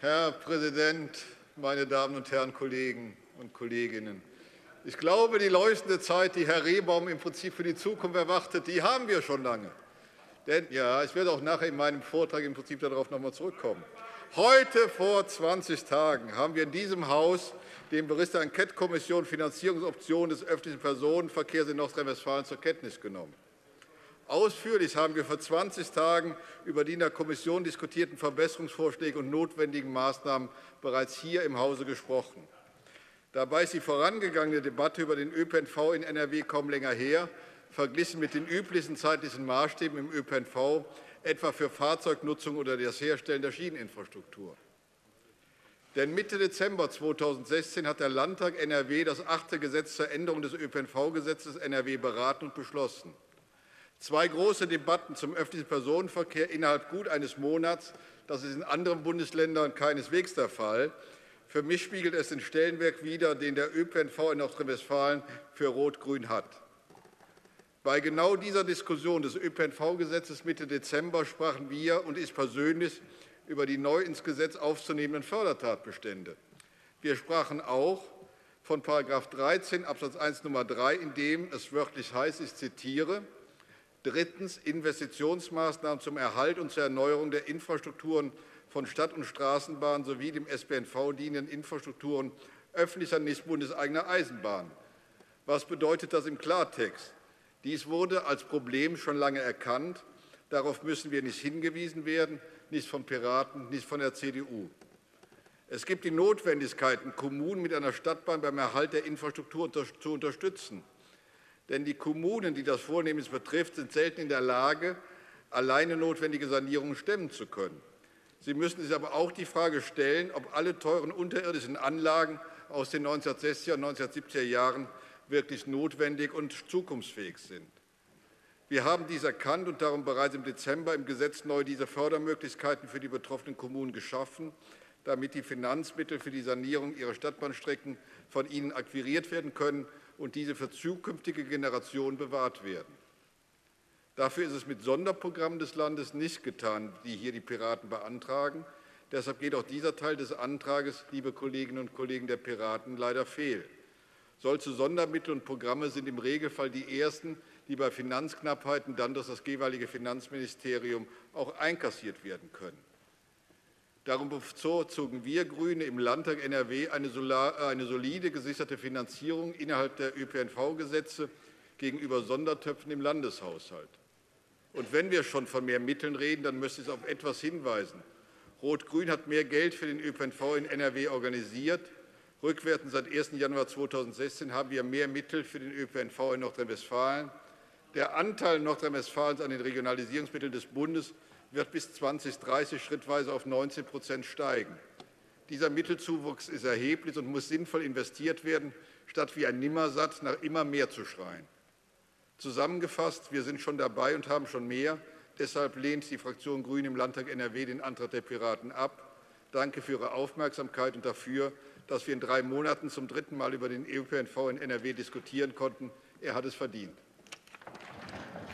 Herr Präsident, meine Damen und Herren Kollegen und Kolleginnen! Ich glaube, die leuchtende Zeit, die Herr Rehbaum im Prinzip für die Zukunft erwartet, die haben wir schon lange. Denn ja, ich werde auch nachher in meinem Vortrag im Prinzip darauf noch einmal zurückkommen. Heute vor 20 Tagen haben wir in diesem Haus den Bericht der Enquetekommission Finanzierungsoptionen des öffentlichen Personenverkehrs in Nordrhein-Westfalen zur Kenntnis genommen. Ausführlich haben wir vor 20 Tagen über die in der Kommission diskutierten Verbesserungsvorschläge und notwendigen Maßnahmen bereits hier im Hause gesprochen. Dabei ist die vorangegangene Debatte über den ÖPNV in NRW kaum länger her, verglichen mit den üblichen zeitlichen Maßstäben im ÖPNV, etwa für Fahrzeugnutzung oder das Herstellen der Schieneninfrastruktur. Denn Mitte Dezember 2016 hat der Landtag NRW das achte Gesetz zur Änderung des ÖPNV-Gesetzes NRW beraten und beschlossen. Zwei große Debatten zum öffentlichen Personenverkehr innerhalb gut eines Monats, das ist in anderen Bundesländern keineswegs der Fall. Für mich spiegelt es den Stellenwert wider, den der ÖPNV in Nordrhein-Westfalen für Rot-Grün hat. Bei genau dieser Diskussion des ÖPNV-Gesetzes Mitte Dezember sprachen wir und ich persönlich über die neu ins Gesetz aufzunehmenden Fördertatbestände. Wir sprachen auch von § 13 Abs. 1 Nr. 3, in dem es wörtlich heißt, ich zitiere, Drittens Investitionsmaßnahmen zum Erhalt und zur Erneuerung der Infrastrukturen von Stadt- und Straßenbahnen sowie dem SPNV dienenden Infrastrukturen öffentlicher, nicht bundeseigener Eisenbahnen. Was bedeutet das im Klartext? Dies wurde als Problem schon lange erkannt. Darauf müssen wir nicht hingewiesen werden, nicht von Piraten, nicht von der CDU. Es gibt die Notwendigkeit, Kommunen mit einer Stadtbahn beim Erhalt der Infrastruktur zu unterstützen. Denn die Kommunen, die das Vornehmens betrifft, sind selten in der Lage, alleine notwendige Sanierungen stemmen zu können. Sie müssen sich aber auch die Frage stellen, ob alle teuren unterirdischen Anlagen aus den 1960er und 1970er Jahren wirklich notwendig und zukunftsfähig sind. Wir haben dies erkannt und darum bereits im Dezember im Gesetz neu diese Fördermöglichkeiten für die betroffenen Kommunen geschaffen, damit die Finanzmittel für die Sanierung ihrer Stadtbahnstrecken von ihnen akquiriert werden können und diese für zukünftige Generationen bewahrt werden. Dafür ist es mit Sonderprogrammen des Landes nicht getan, die hier die Piraten beantragen. Deshalb geht auch dieser Teil des Antrags, liebe Kolleginnen und Kollegen der Piraten, leider fehl. Solche Sondermittel und Programme sind im Regelfall die ersten, die bei Finanzknappheiten dann durch das jeweilige Finanzministerium auch einkassiert werden können. Darum bevorzugen wir GRÜNE im Landtag NRW eine solide gesicherte Finanzierung innerhalb der ÖPNV-Gesetze gegenüber Sondertöpfen im Landeshaushalt. Und wenn wir schon von mehr Mitteln reden, dann möchte ich auf etwas hinweisen. Rot-Grün hat mehr Geld für den ÖPNV in NRW organisiert. Rückwärts seit 1. Januar 2016 haben wir mehr Mittel für den ÖPNV in Nordrhein-Westfalen. Der Anteil Nordrhein-Westfalens an den Regionalisierungsmitteln des Bundes wird bis 2030 schrittweise auf 19% steigen. Dieser Mittelzuwachs ist erheblich und muss sinnvoll investiert werden, statt wie ein Nimmersatt nach immer mehr zu schreien. Zusammengefasst, wir sind schon dabei und haben schon mehr. Deshalb lehnt die Fraktion Grün im Landtag NRW den Antrag der Piraten ab. Danke für Ihre Aufmerksamkeit und dafür, dass wir in drei Monaten zum dritten Mal über den ÖPNV in NRW diskutieren konnten. Er hat es verdient.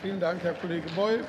Vielen Dank, Herr Kollege Beul.